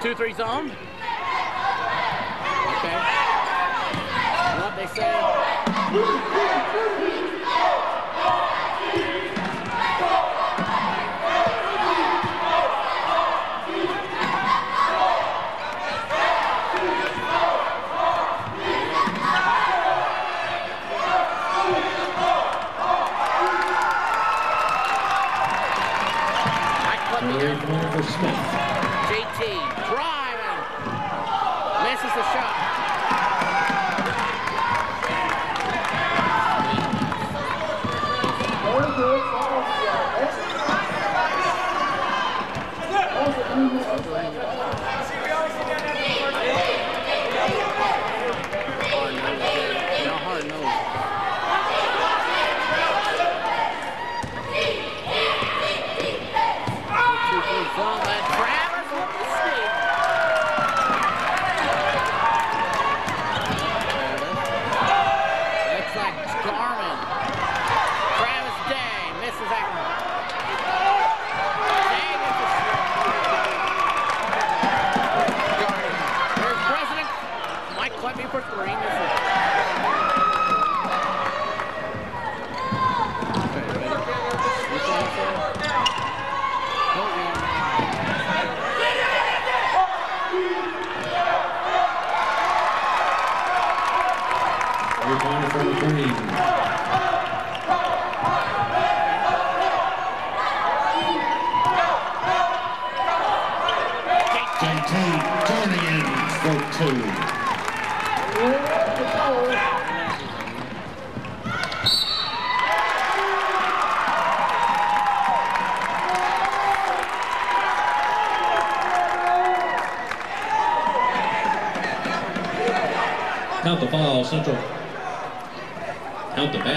two three zone. Okay. What they say.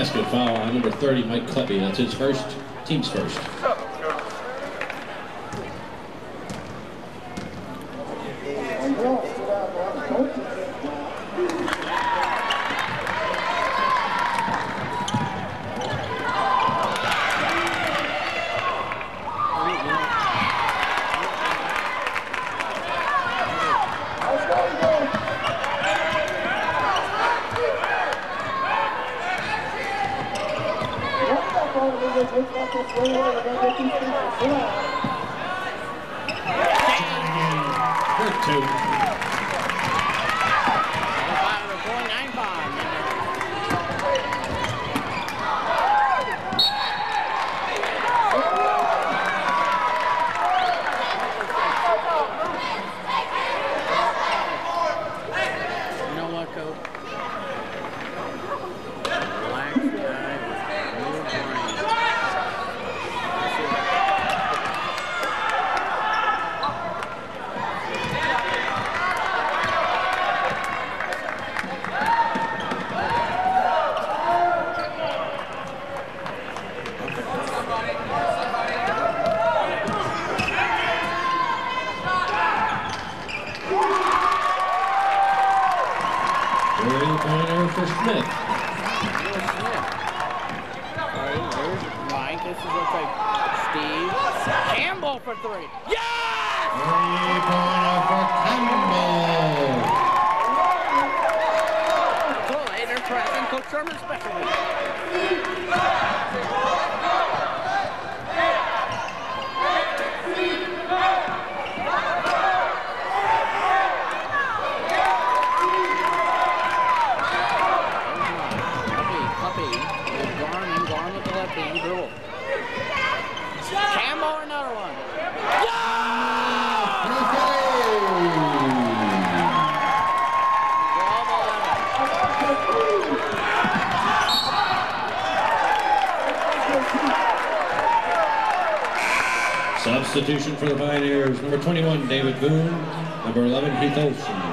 basket foul on number 30, Mike Kleppe. That's his first, team's first. Mankus looks like Steve. Campbell for three. Yes! Three pointer for Campbell. Cool, Aiden Preston, Coach Sherman special. substitution for the Pioneers, number 21, David Boone, number 11, Heath Olson.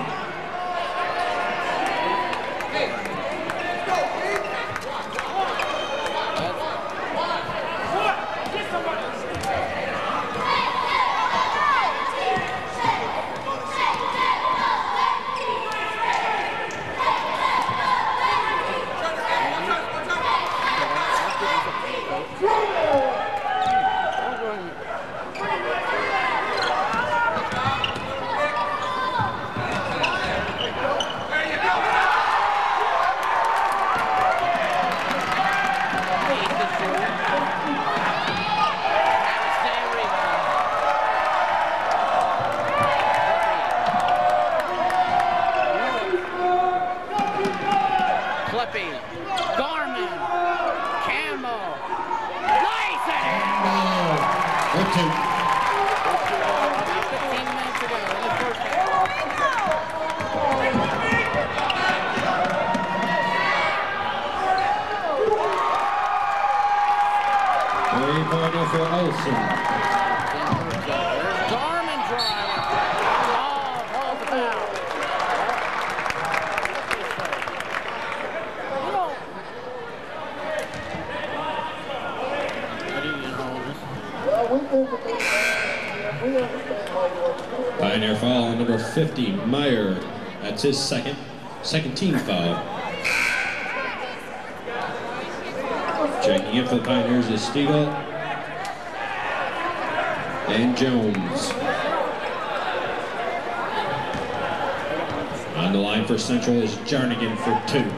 Pioneer foul on number 50, Meyer. That's his second, second team foul. Checking in for the Pioneers is Stiegel and Jones. On the line for Central is Jarnigan for two.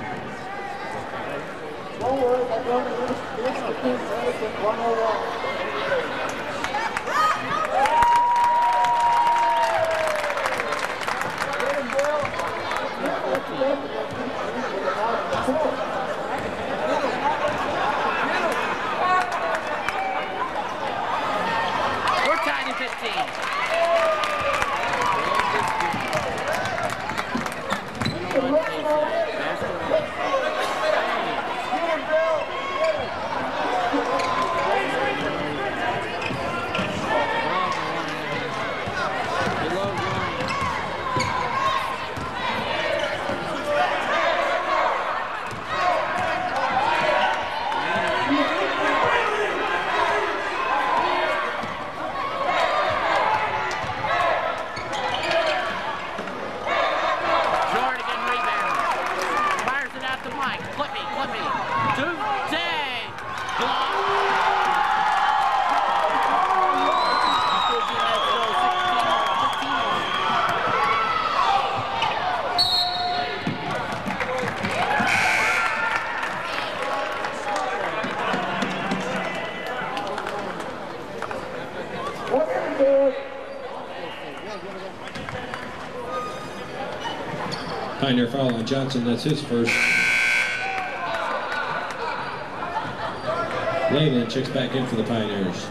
Johnson, that's his first. Layla checks back in for the Pioneers.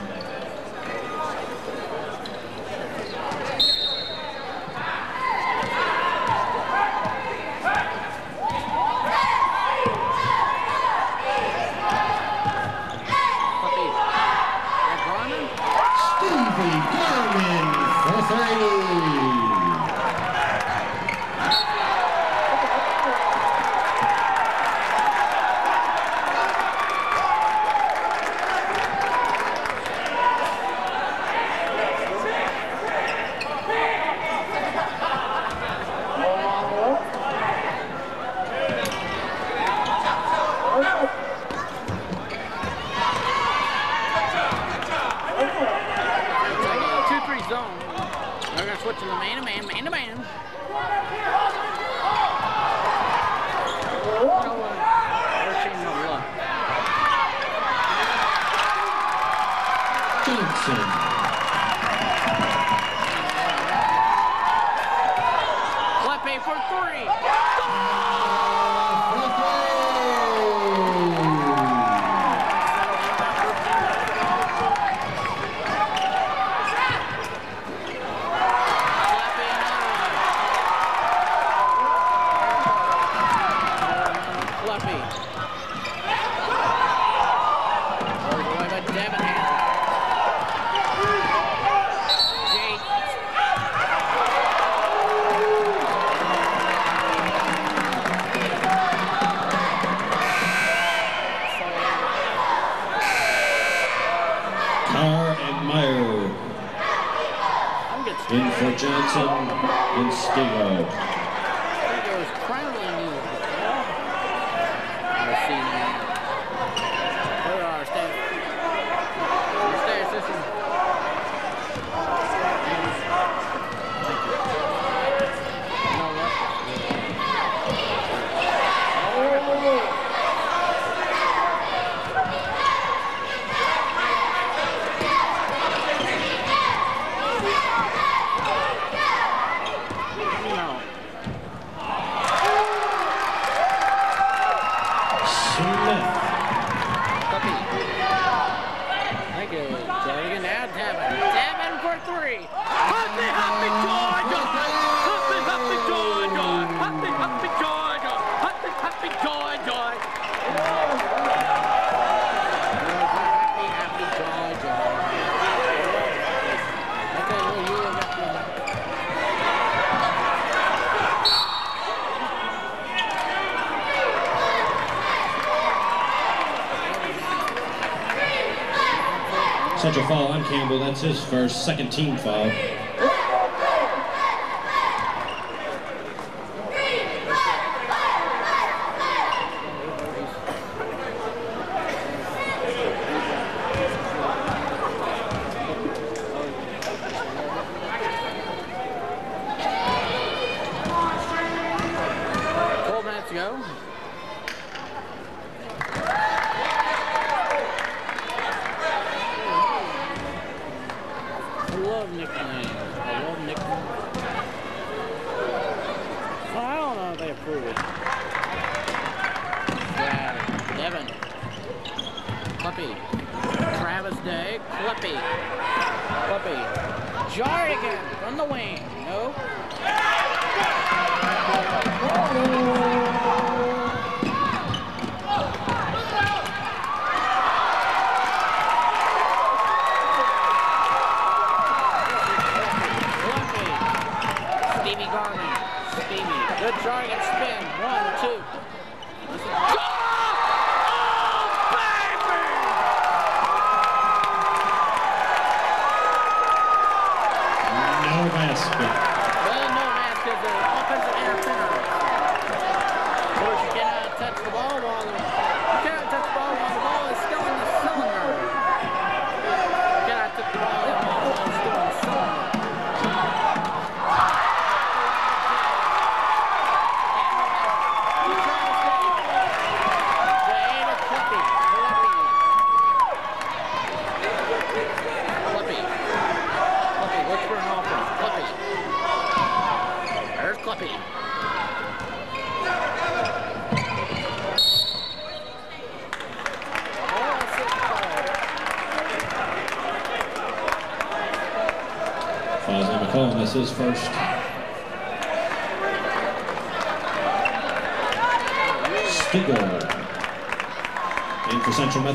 That's his first, second team foul.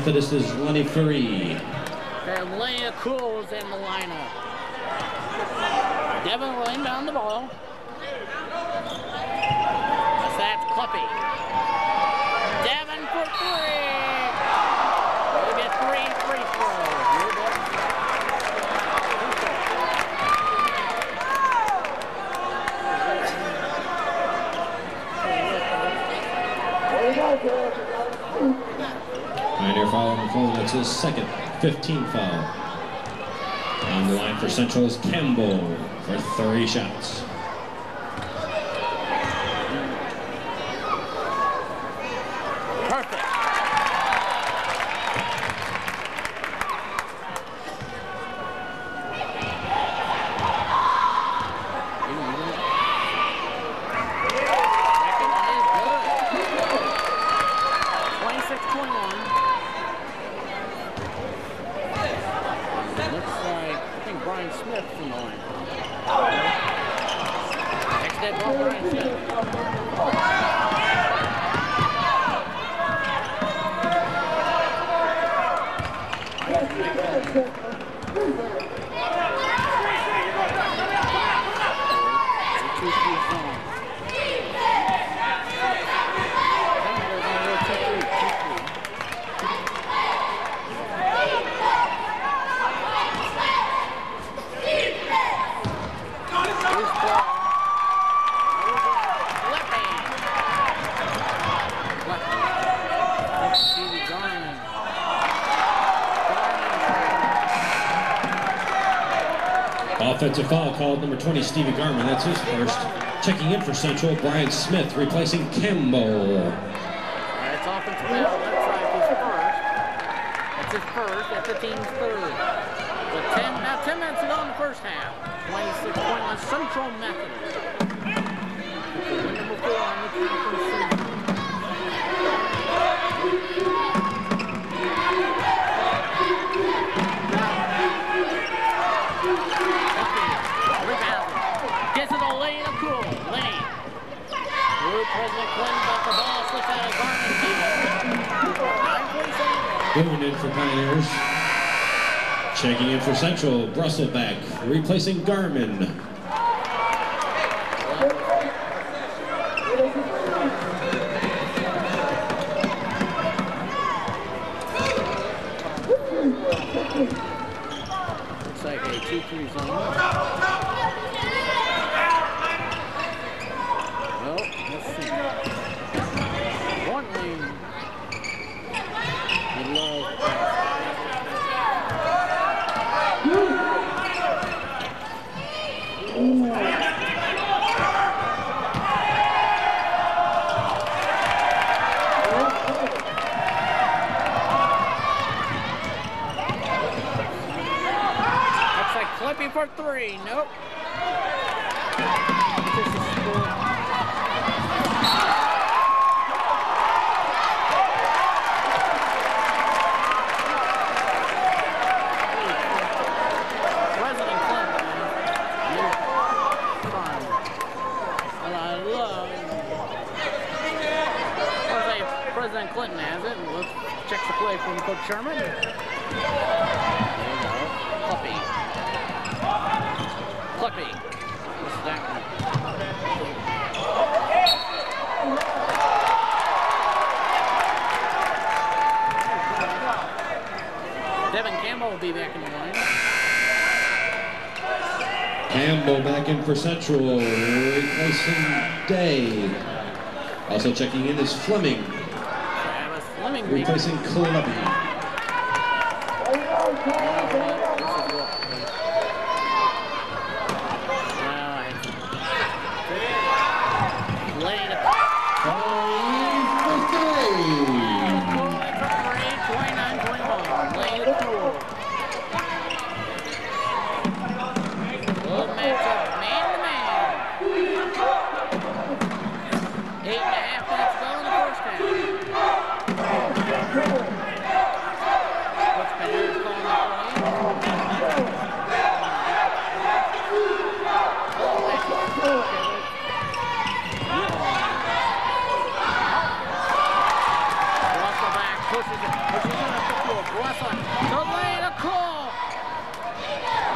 This is Lenny Furry. And Leia is in the lineup. Devin will inbound the ball. his second 15 foul. On the line for Central is Campbell for three shots. Offensive foul called number 20, Stevie Garman. That's his first. Checking in for Central, Brian Smith, replacing Campbell. That's offensive foul. That's his first. That's his first. That's the team's third. But 10, now 10 minutes to go in the first half. 26 21 Central Methodist. Number four on the conference hand. 9.47. Boone in for Pioneers. Checking in for Central, Brusselbeck, replacing Garman. Looks like a 2-3 zone. Well, let's see. One lead. You love Looks like clipping for three. Nope. This is score. President Clinton. You're fine. Well, I love. Or say President Clinton has it. and Let's check the play from Coach Sherman. There you go. Clippy. Clippy. That? Devin Campbell will be back in the line. Campbell back in for Central, replacing Day. Also checking in is Fleming, Travis Fleming. back. Replacing Clubby. Lane to Five for Day. 29 21. Lane to Cool. Good matchup, man to man. Eight and a half minutes to go in the first half. Coach Benner's calling the play. Russell back, pushes it, pushes it up the floor. Russell to Lane, a call.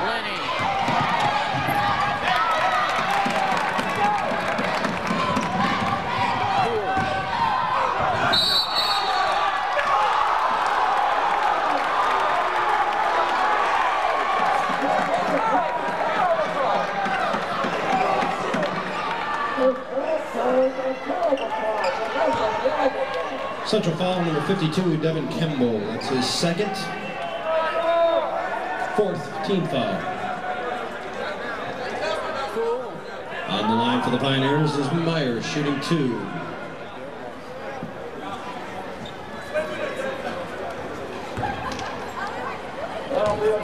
Lenny. Cool. Central foul number 52, Devin Campbell. That's his second. Fourth team foul. On the line for the Pioneers is Myers shooting two.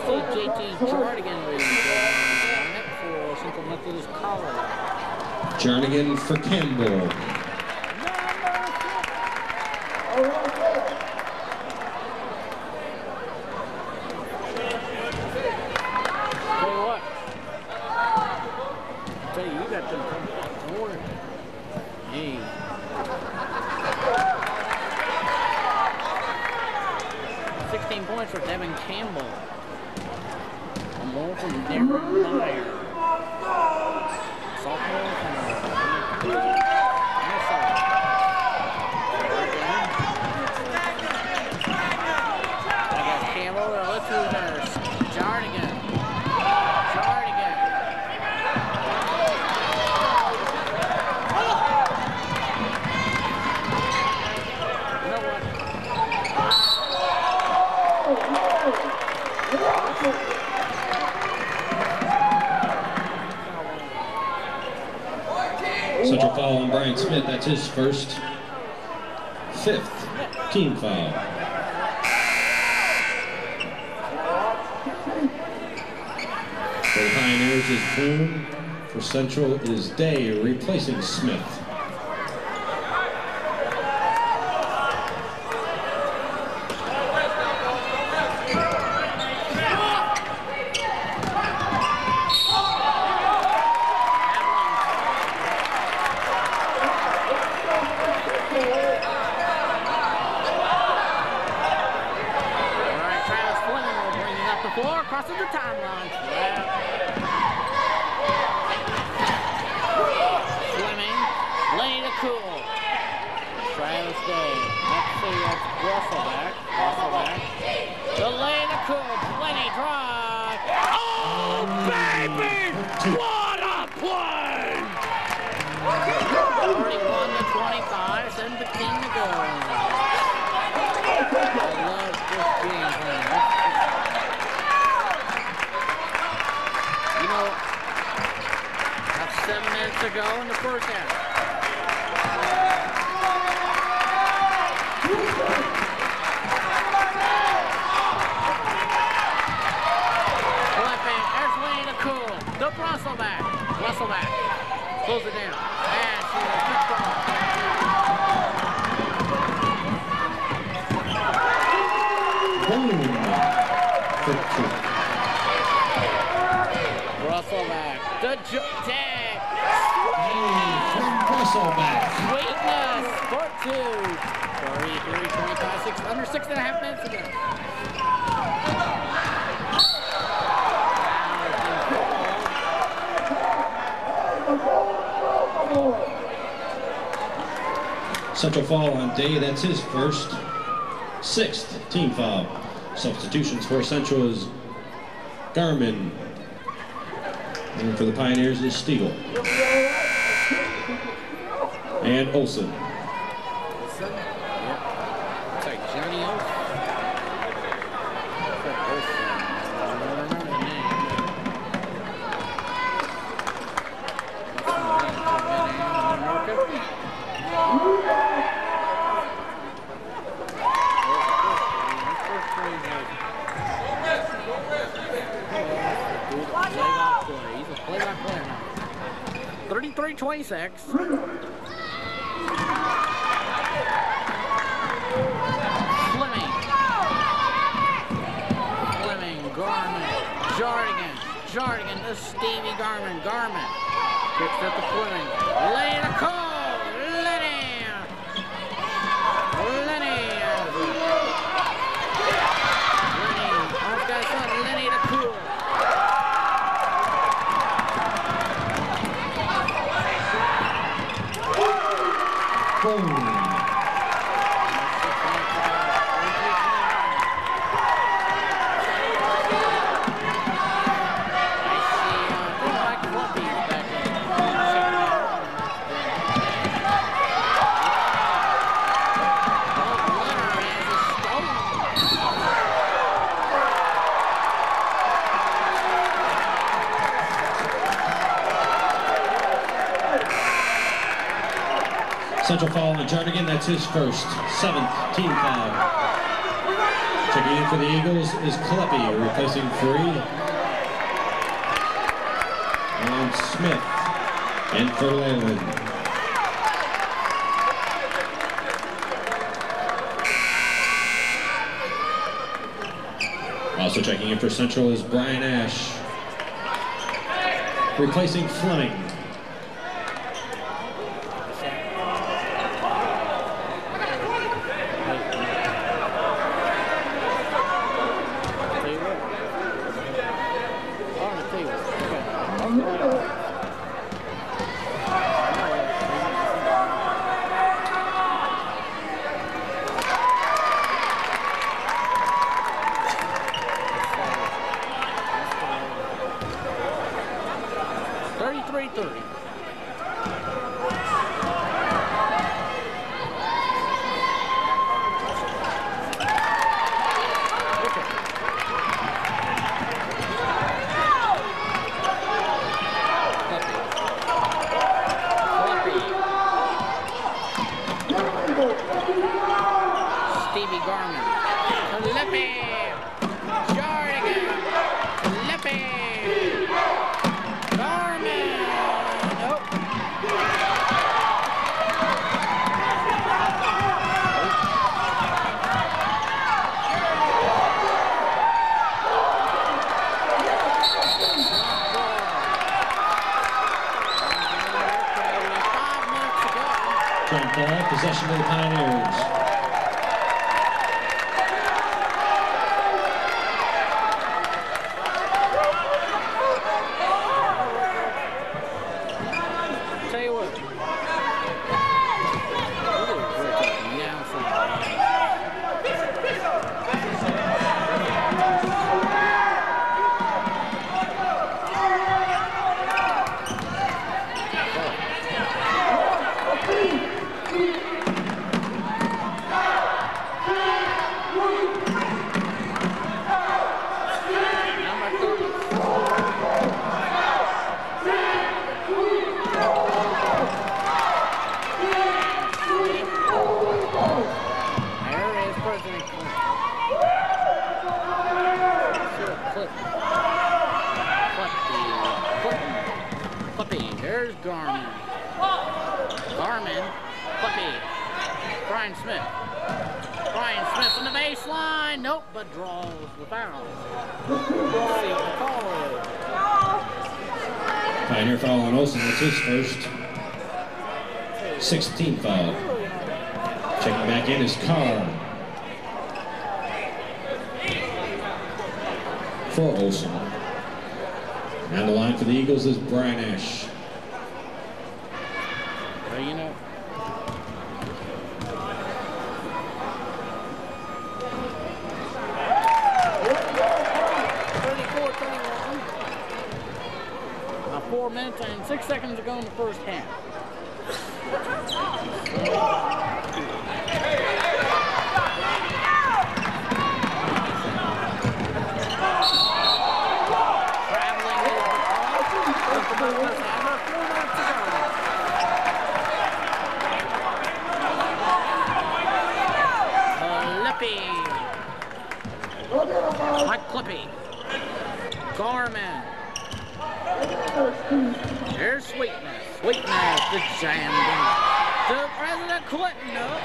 See JT Jardigan will be for Central Methodist College. Jernigan for Campbell. Seven minutes to go in the first half. Flipping, there's Lane the cool. The Russell back. Russell back. Close it down. And she will keep going. Boone. For two. Russell back. The ju- tag. From Russellback. Sweetness for two. 33, 25, six, under six and a half minutes ago. Central foul on Day. That's his first, sixth team foul. Substitutions for Central is Garman. And for the Pioneers is Stiegel. And Olson. Olsen. Yep. Looks like Johnny Olsen. Looks like Olsen. I don't remember the name. He's a play-by-play now. 33-26. Fleming. Fleming, Garman, Jardigan, Jardigan, the Stevie Garman, Garman. Kicks it to Fleming. Lenny the call. Lenny. Lenny. Lenny. Almost got his son, Lenny the cool. Boone. That's his first, seventh team foul. Checking in for the Eagles is Kleppe, replacing Free. And Smith. And for Leyland. Also checking in for Central is Brian Ash. Replacing Fleming. there, possession of the Pioneers. Clippy. Mike Kleppe. Garman. Here's Sweetness. Sweetness, the jam. The President Clinton up.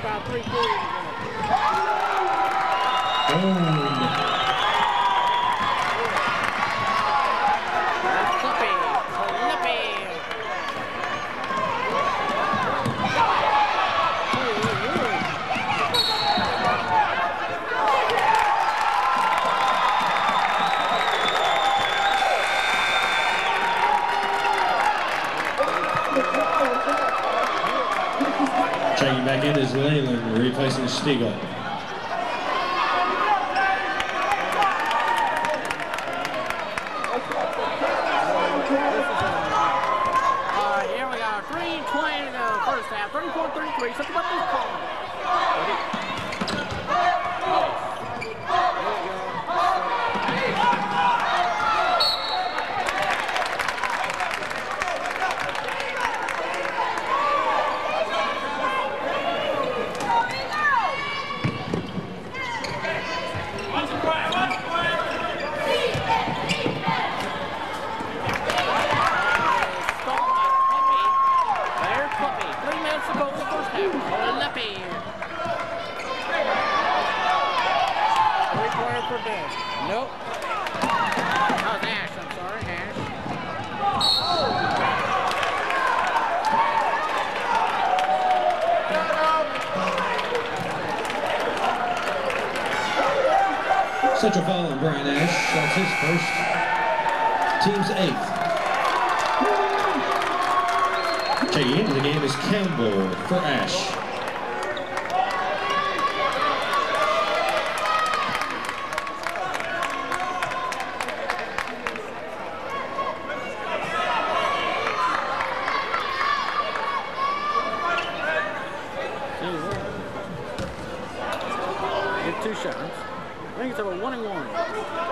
About 340 to go. back in is Leyland replacing Stiegel. 21.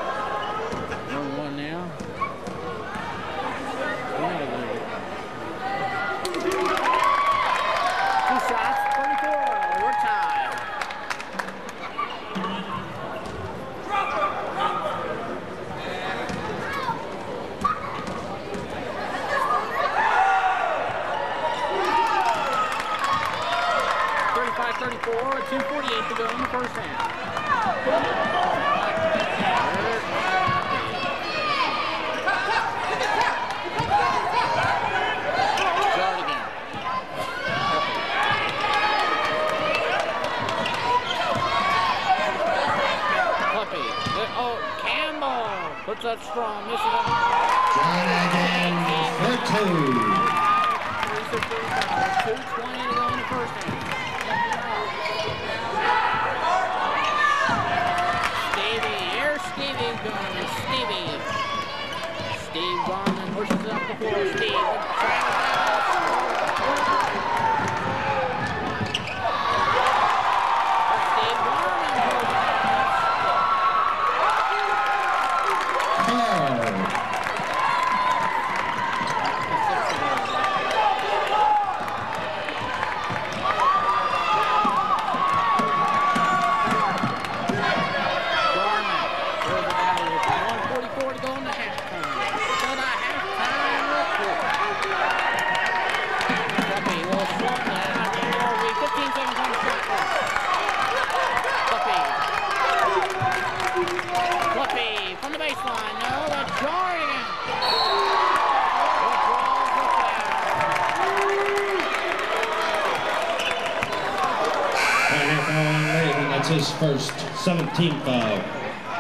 team foul.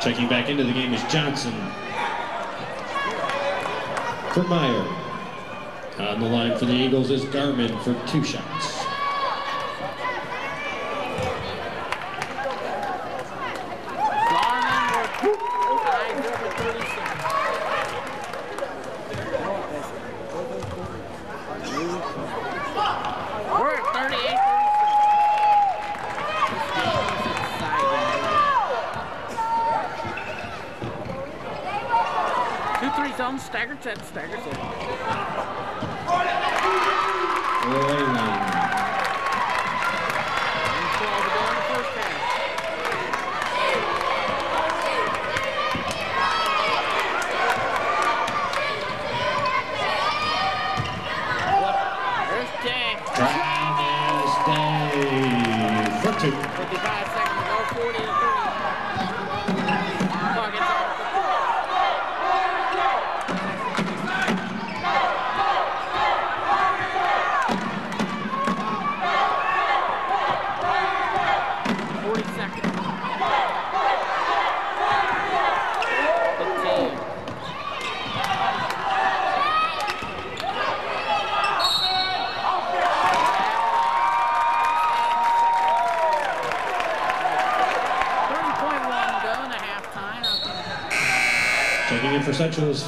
Checking back into the game is Johnson. For Meyer. On the line for the Eagles is Garman for two shots.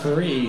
three.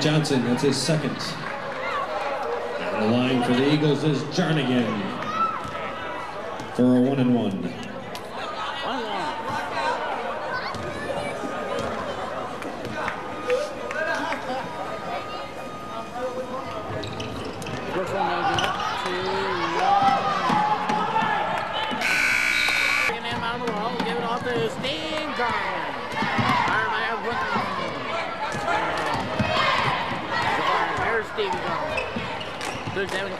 Johnson, that's his second. Out the line for the Eagles is Jarnigan for a one and one. There's damage.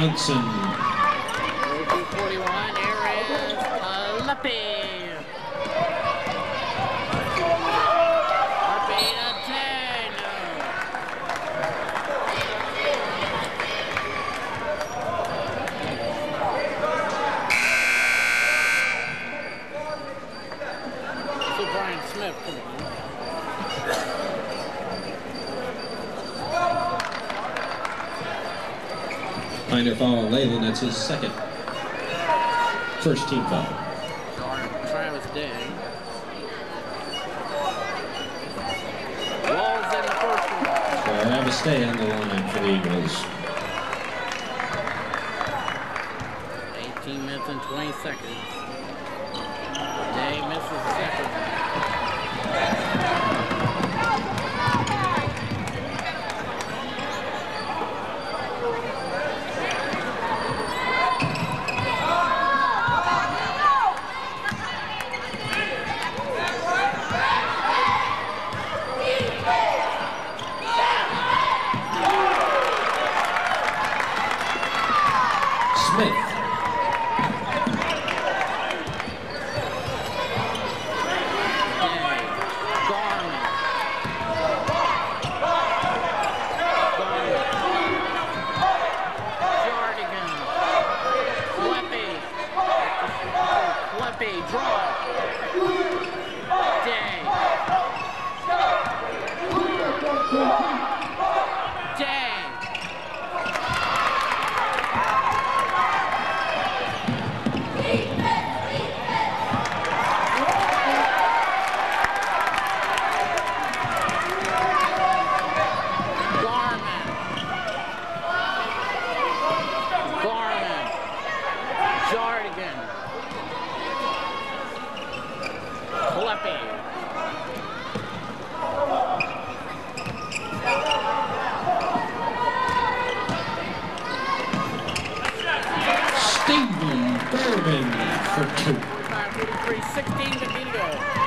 Johnson. 41, here is uh, Leppy. Leppy to 10. So Brian Smith coming in. Pioneer foul on Leyland. That's his second. First team foul. In the first one. Travis stay on the line for the Eagles. 18 minutes and 20 seconds. Day misses the second. Smith. Day. Garland. Jardigan. Kleppe. Kleppe. Draw. Day. Day. Garman. Garman. Jardigan. Kleppe. Stephen Berman for two. 45, 43, 16 to be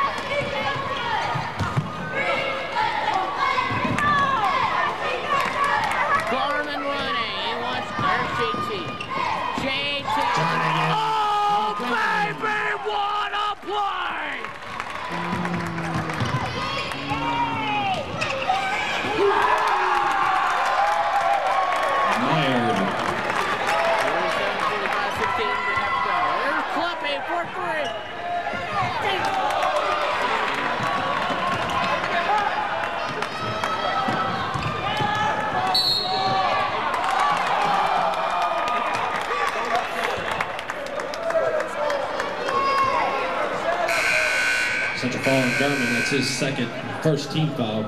Garman. That's his second. First team foul.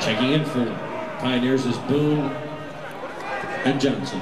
Checking in for Pioneers is Boone and Johnson.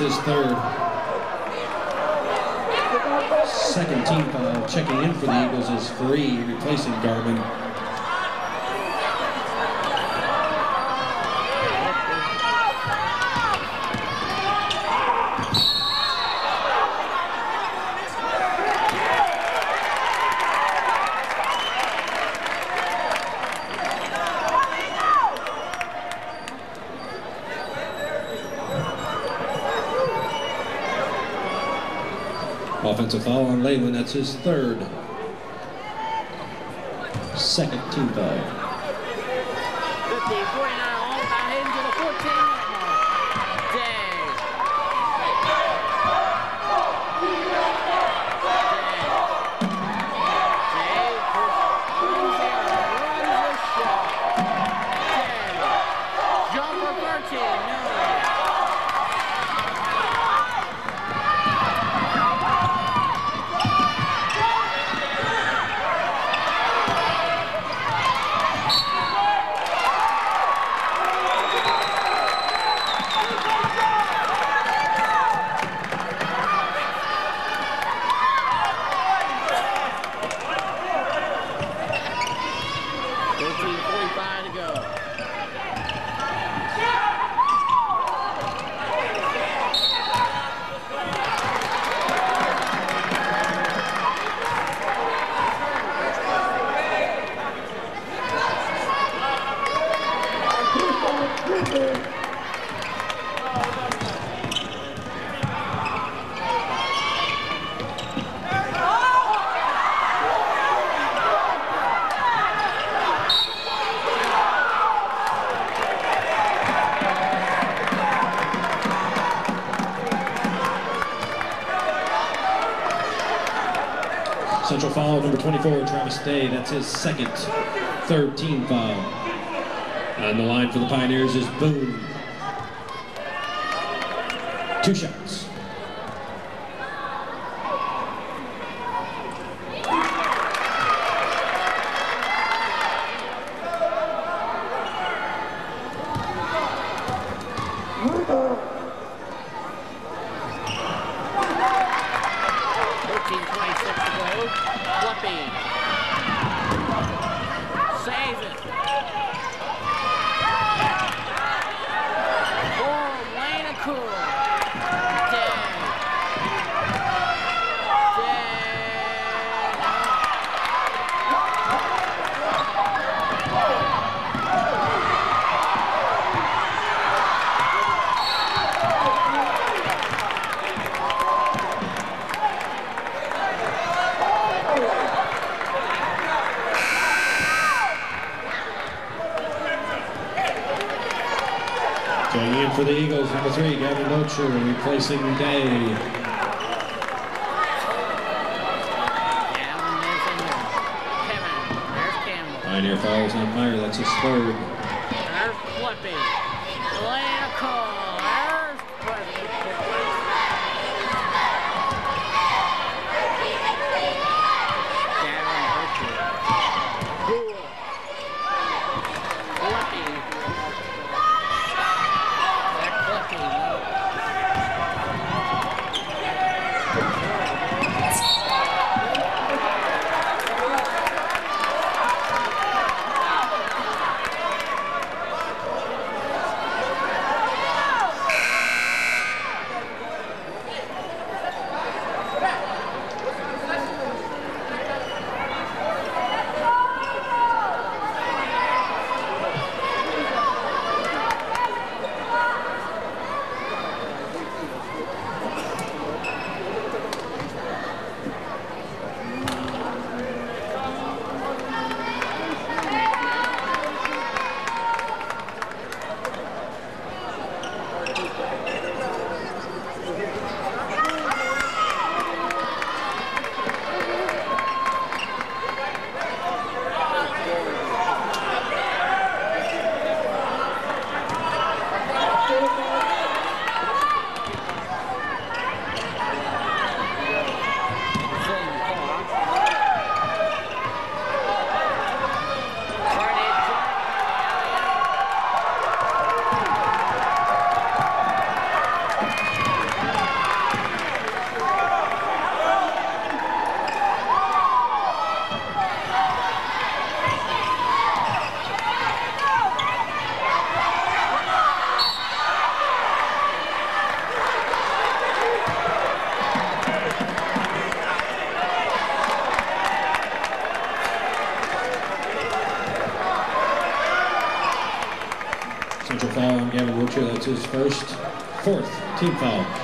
his third. Second team foul checking in for the Eagles is Free, replacing Garvin. Offensive foul on Leyland. That's his third. Second team foul. 50, 49. That's his second 13 foul. On the line for the Pioneers is Boone. Two shots. Sigmund down. First, fourth team foul.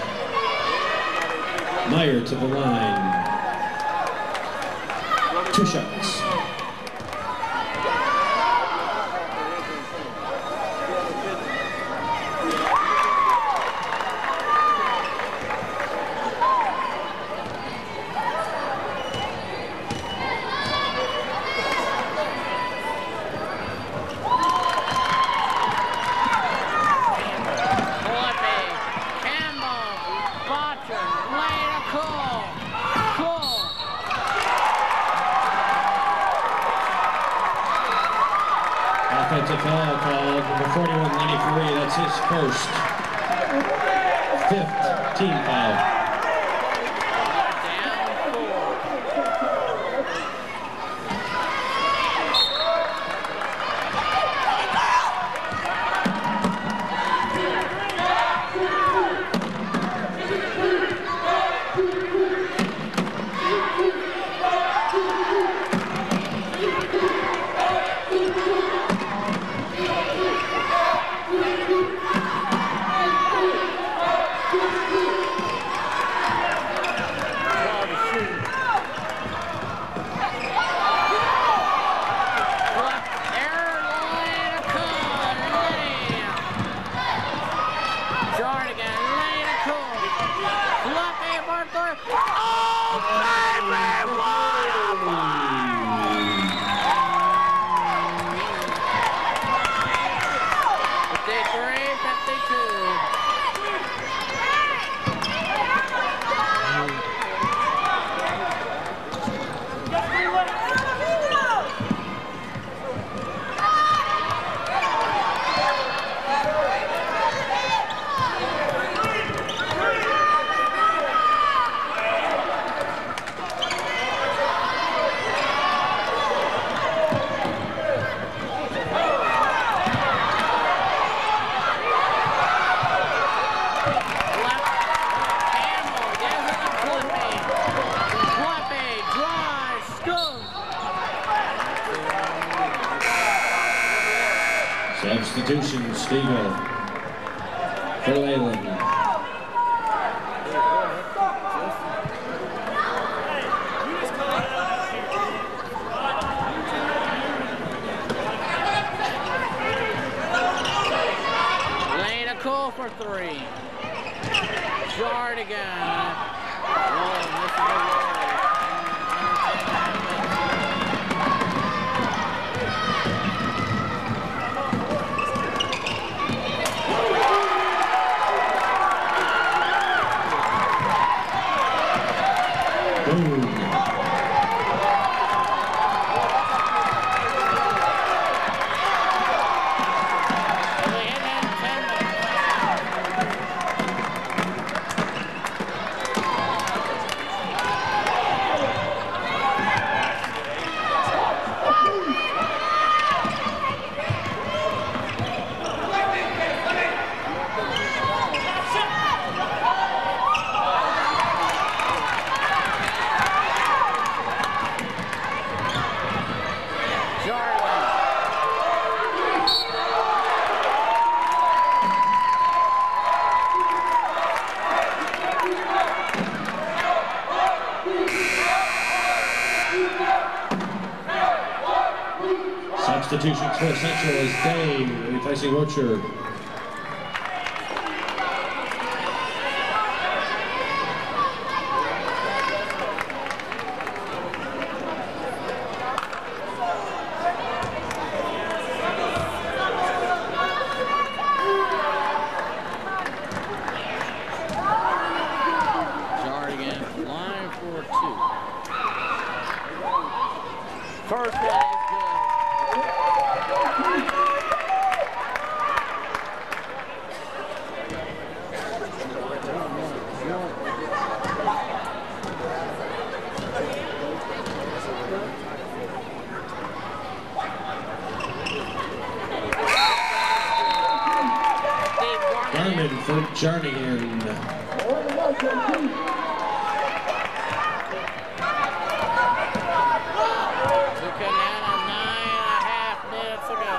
Replacing Butcher. Jardigan, line for two. First play is good. Steve Garman. Garman for Jarnigan. Took him down to nine and a half minutes ago.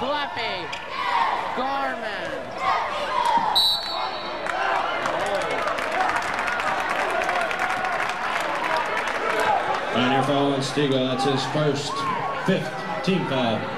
Kleppe. Garman. Pioneer foul on Stiga. That's his first, fifth team foul.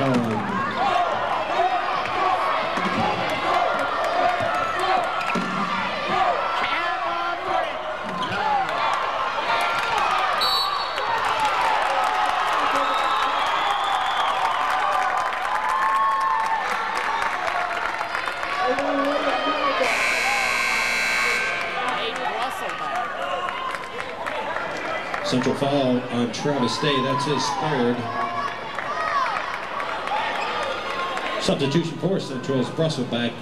Central foul on Travis Day. That's his third. Substitution for Central is Brusselback,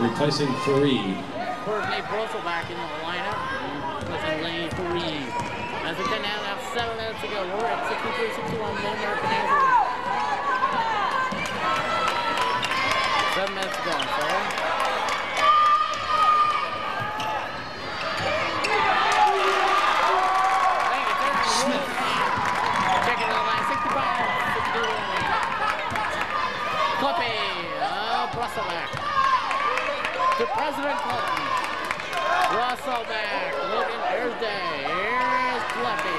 replacing Fareed. Courtney Brusselback in the lineup. Pushing lane three. As we come down now, seven minutes to go. We're at 63-61 Mid-American Anthem. Seven minutes to go, sorry. Thank you, sir. Smith. Checking the line, 65, 61. Kleppe, uh, Brusselback. To President Clinton. Brusselback, looking, there's Day. Here is Kleppe.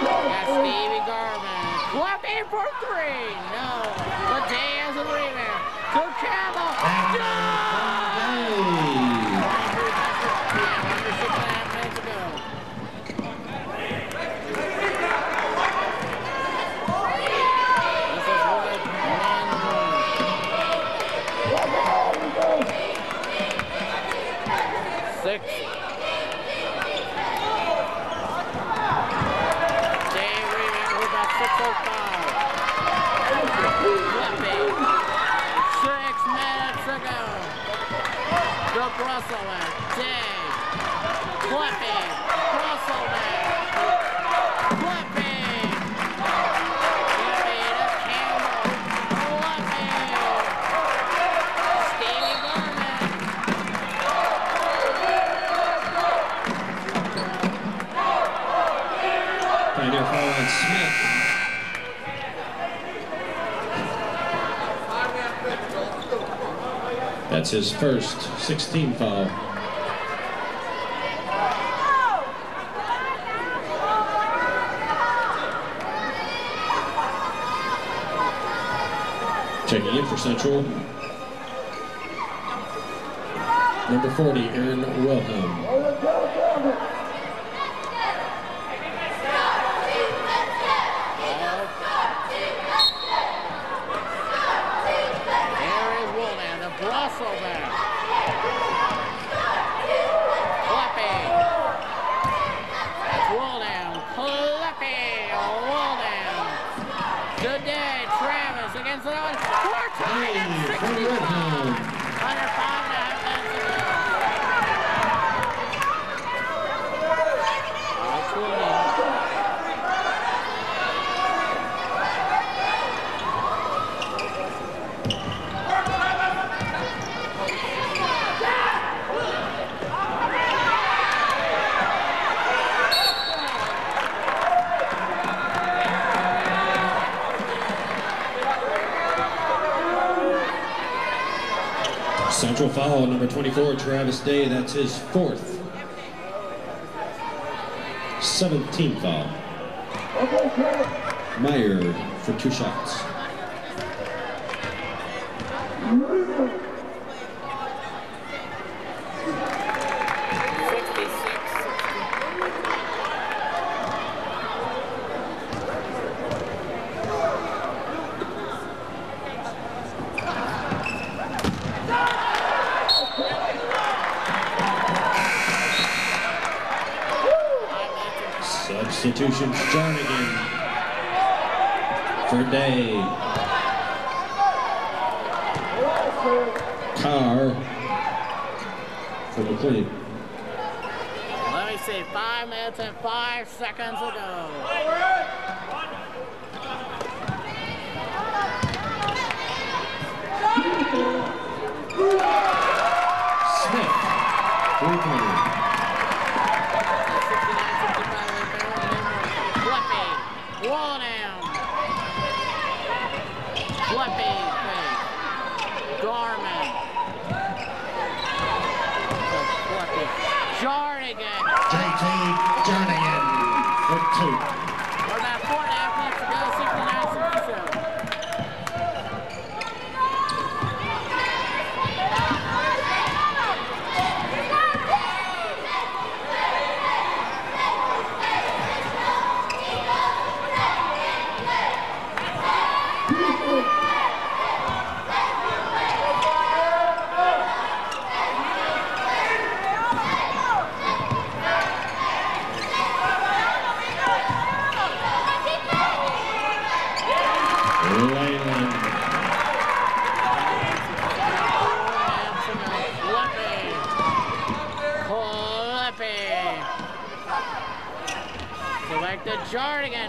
Got Stevie Garvin. Kleppe for three. No. But Day has a rebound. Smith. That's his first 16 foul. Checking in for Central, number 40, Aaron Wilhelm. 24, Travis Day. That's his fourth. Seventeenth foul. Meyer for two shots. Car for the clean. Let me see, five minutes and five seconds ago. Forward. Guard against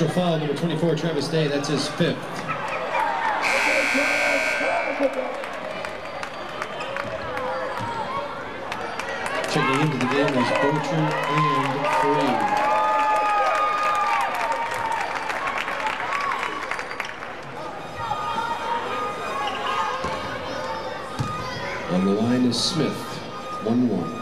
Central number 24, Travis Day. That's his fifth. Checking into the game is Bertrand and Free. On the line is Smith, One 1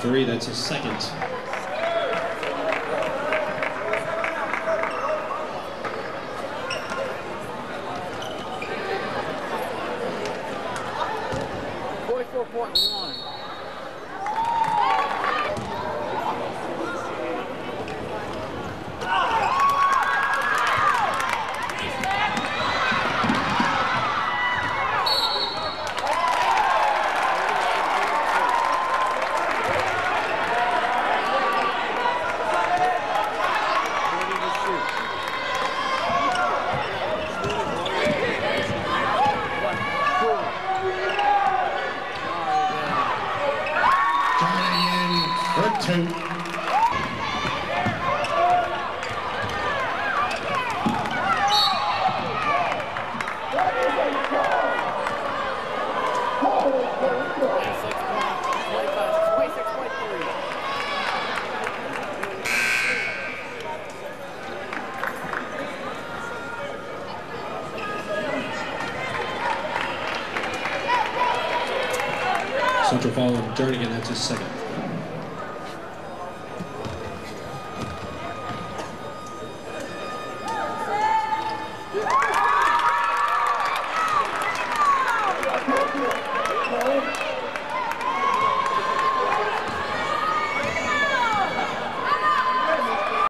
three. That's his second.